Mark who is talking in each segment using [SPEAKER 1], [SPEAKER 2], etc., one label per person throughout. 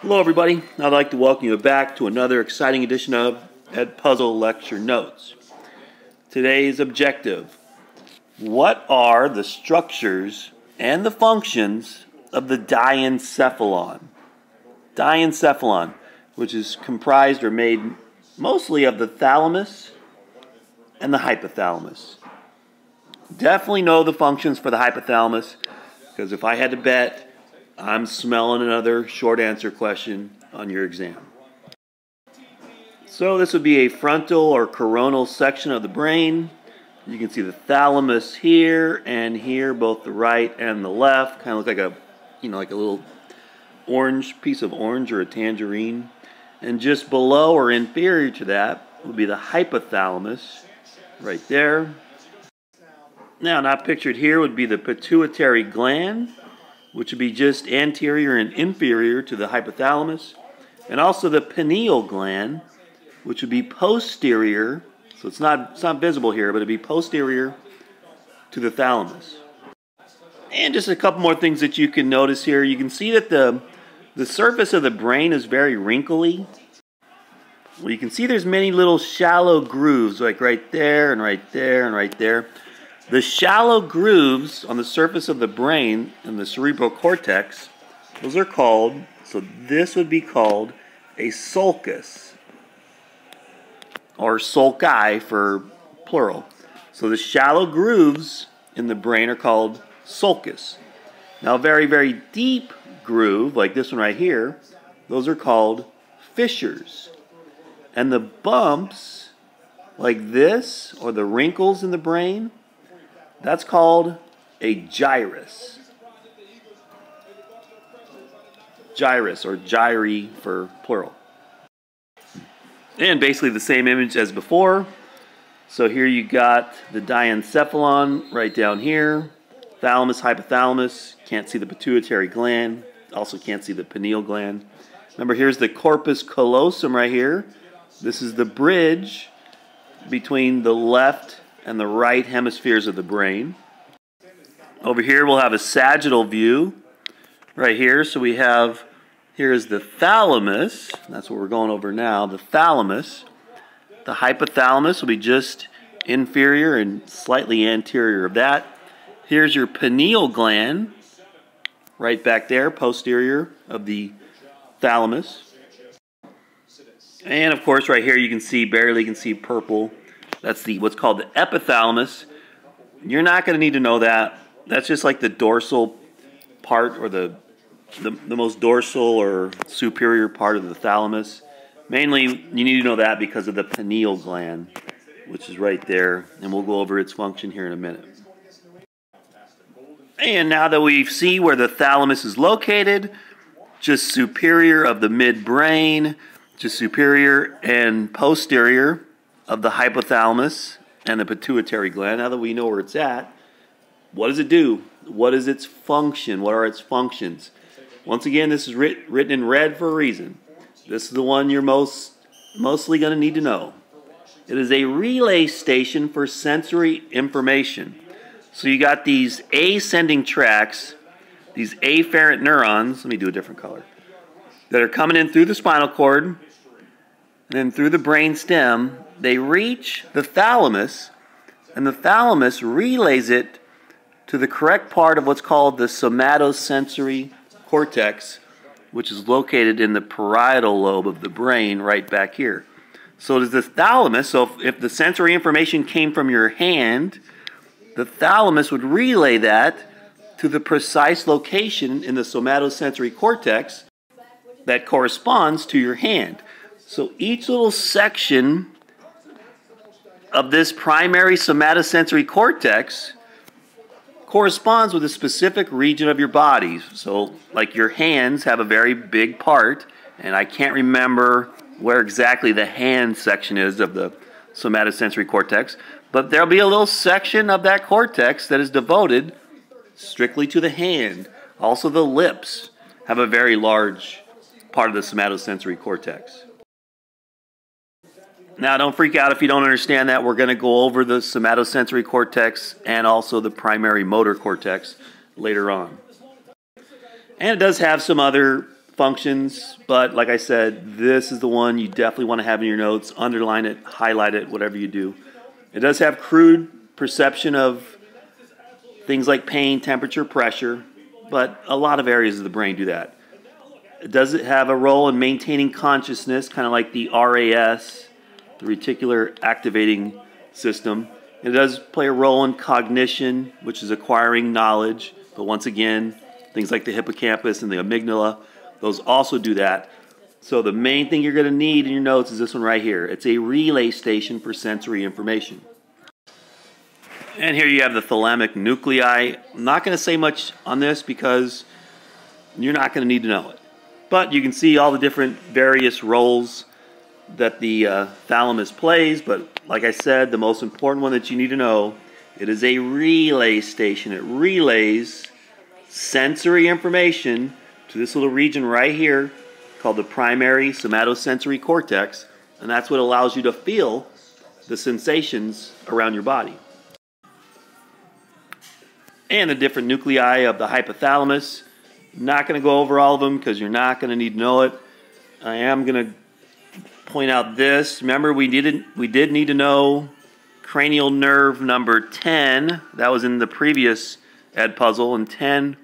[SPEAKER 1] Hello, everybody. I'd like to welcome you back to another exciting edition of Edpuzzle Lecture Notes. Today's objective What are the structures and the functions of the diencephalon? Diencephalon, which is comprised or made mostly of the thalamus and the hypothalamus. Definitely know the functions for the hypothalamus because if I had to bet, I'm smelling another short answer question on your exam. So this would be a frontal or coronal section of the brain. You can see the thalamus here and here, both the right and the left. Kind of look like a, you know, like a little orange piece of orange or a tangerine. And just below or inferior to that would be the hypothalamus, right there. Now, not pictured here would be the pituitary gland which would be just anterior and inferior to the hypothalamus, and also the pineal gland, which would be posterior, so it's not, it's not visible here, but it'd be posterior to the thalamus. And just a couple more things that you can notice here. You can see that the, the surface of the brain is very wrinkly. Well, you can see there's many little shallow grooves, like right there and right there and right there. The shallow grooves on the surface of the brain and the cerebral cortex, those are called, so this would be called a sulcus, or sulci for plural. So the shallow grooves in the brain are called sulcus. Now very, very deep groove, like this one right here, those are called fissures. And the bumps, like this, or the wrinkles in the brain, that's called a gyrus. Gyrus or gyri for plural. And basically the same image as before. So here you got the diencephalon right down here. Thalamus, hypothalamus. Can't see the pituitary gland. Also can't see the pineal gland. Remember, here's the corpus callosum right here. This is the bridge between the left and the right hemispheres of the brain. Over here we'll have a sagittal view right here. So we have, here is the thalamus. That's what we're going over now, the thalamus. The hypothalamus will be just inferior and slightly anterior of that. Here's your pineal gland, right back there, posterior of the thalamus. And of course, right here you can see, barely you can see purple that's the what's called the epithalamus. You're not going to need to know that. That's just like the dorsal part or the, the, the most dorsal or superior part of the thalamus. Mainly, you need to know that because of the pineal gland, which is right there. And we'll go over its function here in a minute. And now that we see where the thalamus is located, just superior of the midbrain, just superior and posterior of the hypothalamus and the pituitary gland. Now that we know where it's at, what does it do? What is its function? What are its functions? Once again, this is writ written in red for a reason. This is the one you're most mostly going to need to know. It is a relay station for sensory information. So you got these ascending tracts, these afferent neurons, let me do a different color, that are coming in through the spinal cord and then through the brain stem they reach the thalamus, and the thalamus relays it to the correct part of what's called the somatosensory cortex, which is located in the parietal lobe of the brain right back here. So does the thalamus, so if, if the sensory information came from your hand, the thalamus would relay that to the precise location in the somatosensory cortex that corresponds to your hand. So each little section of this primary somatosensory cortex corresponds with a specific region of your body. So, like your hands have a very big part, and I can't remember where exactly the hand section is of the somatosensory cortex, but there'll be a little section of that cortex that is devoted strictly to the hand. Also, the lips have a very large part of the somatosensory cortex. Now, don't freak out if you don't understand that. We're going to go over the somatosensory cortex and also the primary motor cortex later on. And it does have some other functions, but like I said, this is the one you definitely want to have in your notes. Underline it, highlight it, whatever you do. It does have crude perception of things like pain, temperature, pressure, but a lot of areas of the brain do that. Does it have a role in maintaining consciousness, kind of like the RAS, the reticular activating system? It does play a role in cognition, which is acquiring knowledge, but once again, things like the hippocampus and the amygdala, those also do that. So the main thing you're going to need in your notes is this one right here. It's a relay station for sensory information. And here you have the thalamic nuclei. I'm not going to say much on this because you're not going to need to know it. But you can see all the different various roles that the uh, thalamus plays. But like I said, the most important one that you need to know, it is a relay station. It relays sensory information to this little region right here called the primary somatosensory cortex. And that's what allows you to feel the sensations around your body and the different nuclei of the hypothalamus. I'm not going to go over all of them because you're not going to need to know it. I am going to point out this. Remember, we didn't we did need to know cranial nerve number 10. That was in the previous Edpuzzle, and 10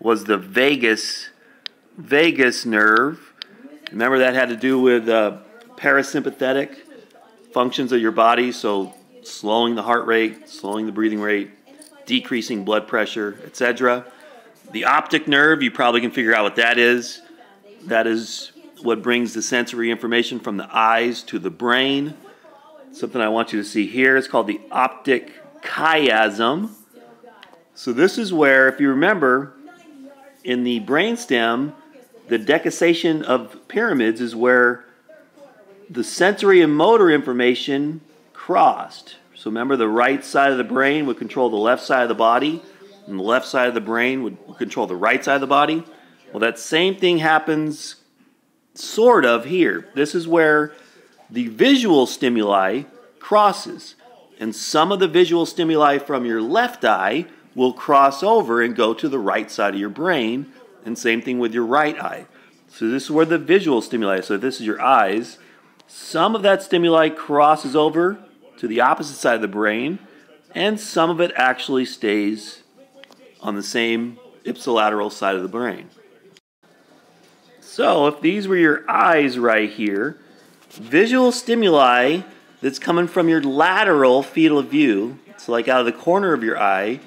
[SPEAKER 1] was the vagus vagus nerve. Remember that had to do with uh, parasympathetic functions of your body, so slowing the heart rate, slowing the breathing rate, decreasing blood pressure, etc. The optic nerve, you probably can figure out what that is. That is what brings the sensory information from the eyes to the brain. Something I want you to see here is called the optic chiasm. So this is where, if you remember, in the brainstem, the decussation of pyramids is where the sensory and motor information crossed. So remember, the right side of the brain would control the left side of the body, and the left side of the brain would control the right side of the body. Well, that same thing happens sort of here. This is where the visual stimuli crosses. And some of the visual stimuli from your left eye will cross over and go to the right side of your brain. And same thing with your right eye. So this is where the visual stimuli, so this is your eyes. Some of that stimuli crosses over to the opposite side of the brain, and some of it actually stays on the same ipsilateral side of the brain. So if these were your eyes right here, visual stimuli that's coming from your lateral field of view, so like out of the corner of your eye,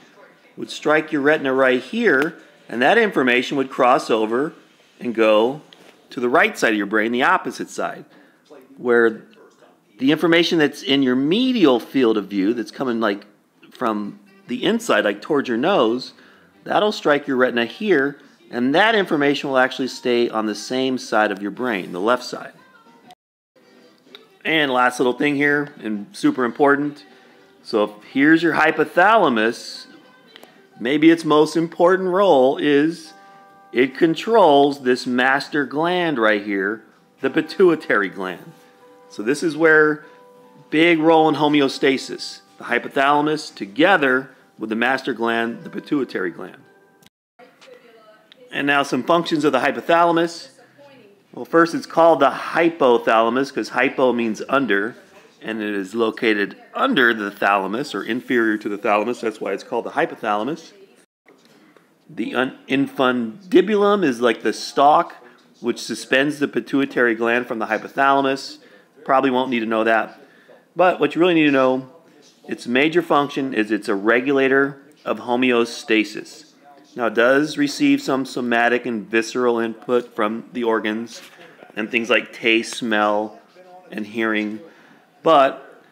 [SPEAKER 1] would strike your retina right here, and that information would cross over and go to the right side of your brain, the opposite side, where the information that's in your medial field of view that's coming like from the inside, like towards your nose, that'll strike your retina here, and that information will actually stay on the same side of your brain, the left side. And last little thing here, and super important. So here's your hypothalamus. Maybe its most important role is it controls this master gland right here, the pituitary gland. So this is where big role in homeostasis. The hypothalamus together with the master gland, the pituitary gland. And now some functions of the hypothalamus. Well, first it's called the hypothalamus because hypo means under, and it is located under the thalamus or inferior to the thalamus. That's why it's called the hypothalamus. The infundibulum is like the stalk which suspends the pituitary gland from the hypothalamus. Probably won't need to know that. But what you really need to know, its major function is it's a regulator of homeostasis. Now it does receive some somatic and visceral input from the organs and things like taste, smell, and hearing, but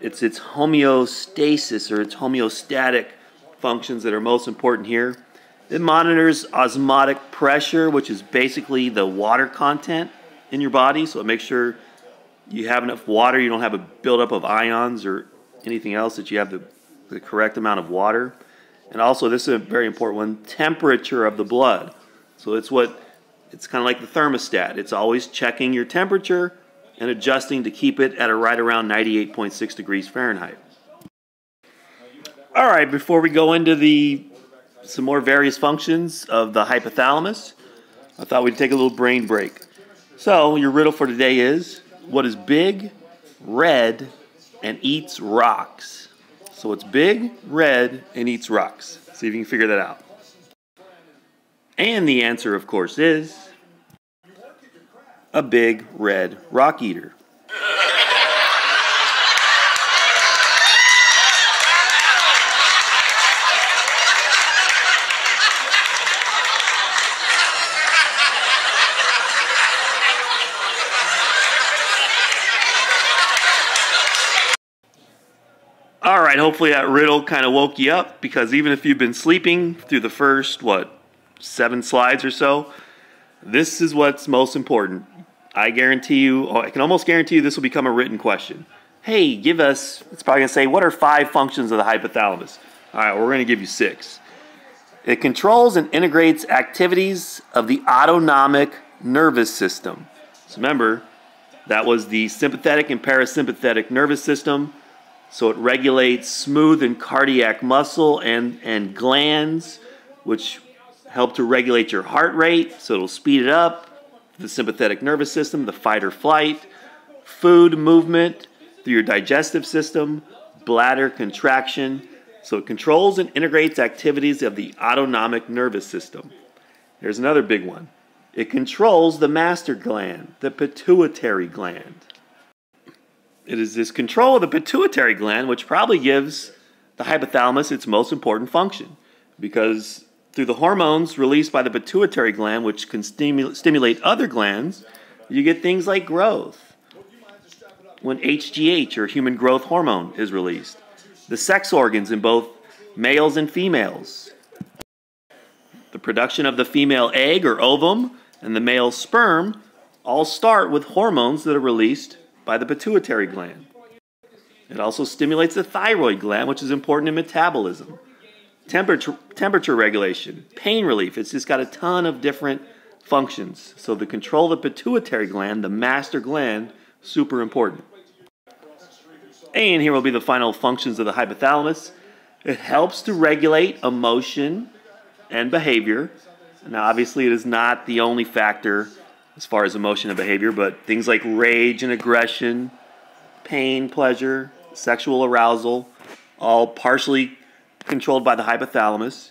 [SPEAKER 1] it's its homeostasis or its homeostatic functions that are most important here. It monitors osmotic pressure, which is basically the water content in your body, so it makes sure you have enough water, you don't have a buildup of ions or anything else, that you have the, the correct amount of water. And also, this is a very important one temperature of the blood. So it's what it's kind of like the thermostat. It's always checking your temperature and adjusting to keep it at a right around 98.6 degrees Fahrenheit. All right, before we go into the some more various functions of the hypothalamus, I thought we'd take a little brain break. So, your riddle for today is what is big, red, and eats rocks? So, it's big, red, and eats rocks. See if you can figure that out. And the answer, of course, is a big red rock eater. Right, hopefully that riddle kind of woke you up because even if you've been sleeping through the first, what, seven slides or so, this is what's most important. I guarantee you, oh, I can almost guarantee you this will become a written question. Hey, give us, it's probably going to say, what are five functions of the hypothalamus? All right, we're going to give you six. It controls and integrates activities of the autonomic nervous system. So remember, that was the sympathetic and parasympathetic nervous system. So it regulates smooth and cardiac muscle and, and glands, which help to regulate your heart rate. So it'll speed it up. The sympathetic nervous system, the fight or flight, food movement through your digestive system, bladder contraction. So it controls and integrates activities of the autonomic nervous system. There's another big one. It controls the master gland, the pituitary gland. It is this control of the pituitary gland which probably gives the hypothalamus its most important function because through the hormones released by the pituitary gland, which can stimu stimulate other glands, you get things like growth. When HGH, or human growth hormone, is released, the sex organs in both males and females, the production of the female egg or ovum and the male sperm all start with hormones that are released by the pituitary gland. It also stimulates the thyroid gland, which is important in metabolism. Temperature, temperature regulation, pain relief. It's just got a ton of different functions. So the control of the pituitary gland, the master gland, super important. And here will be the final functions of the hypothalamus. It helps to regulate emotion and behavior. Now, obviously, it is not the only factor as far as emotion and behavior, but things like rage and aggression, pain, pleasure, sexual arousal, all partially controlled by the hypothalamus.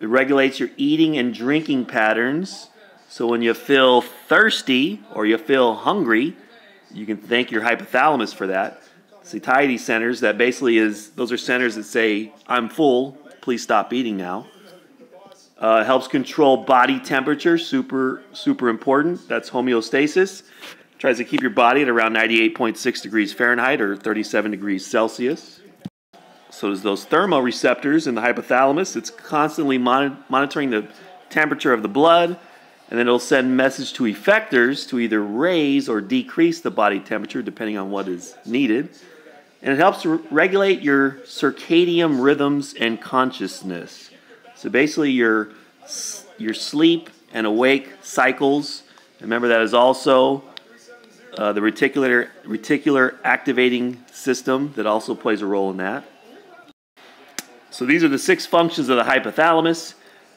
[SPEAKER 1] It regulates your eating and drinking patterns. So when you feel thirsty or you feel hungry, you can thank your hypothalamus for that. Satiety centers, that basically is, those are centers that say, I'm full, please stop eating now. Uh, helps control body temperature, super super important. That's homeostasis. Tries to keep your body at around 98.6 degrees Fahrenheit or 37 degrees Celsius. So does those thermoreceptors in the hypothalamus. It's constantly mon monitoring the temperature of the blood, and then it'll send message to effectors to either raise or decrease the body temperature depending on what is needed. And it helps regulate your circadian rhythms and consciousness. So basically, your your sleep and awake cycles. Remember that is also uh, the reticular reticular activating system that also plays a role in that. So these are the six functions of the hypothalamus.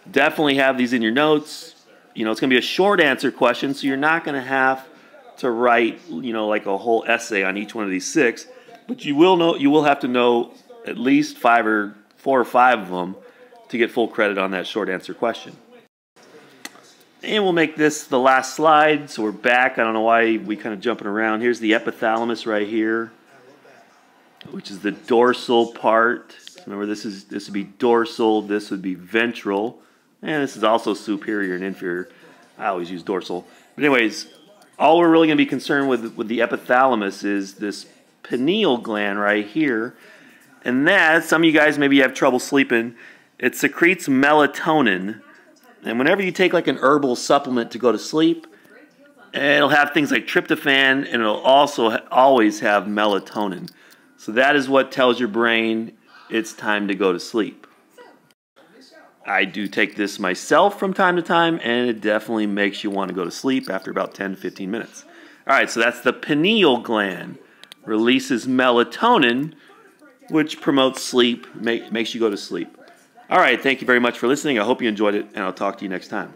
[SPEAKER 1] Definitely have these in your notes. You know, it's going to be a short answer question, so you're not going to have to write, you know, like a whole essay on each one of these six, but you will know you will have to know at least five or four or five of them to get full credit on that short answer question. And we'll make this the last slide. So we're back. I don't know why we kind of jumping around. Here's the epithalamus right here, which is the dorsal part. Remember, this is this would be dorsal. This would be ventral, and this is also superior and inferior. I always use dorsal. But anyways, all we're really going to be concerned with with the epithalamus is this pineal gland right here, and that some of you guys maybe have trouble sleeping it secretes melatonin. And whenever you take like an herbal supplement to go to sleep, it'll have things like tryptophan and it'll also always have melatonin. So that is what tells your brain it's time to go to sleep. I do take this myself from time to time, and it definitely makes you want to go to sleep after about 10 to 15 minutes. All right, so that's the pineal gland. Releases melatonin, which promotes sleep, make, makes you go to sleep. All right, thank you very much for listening. I hope you enjoyed it, and I'll talk to you next time.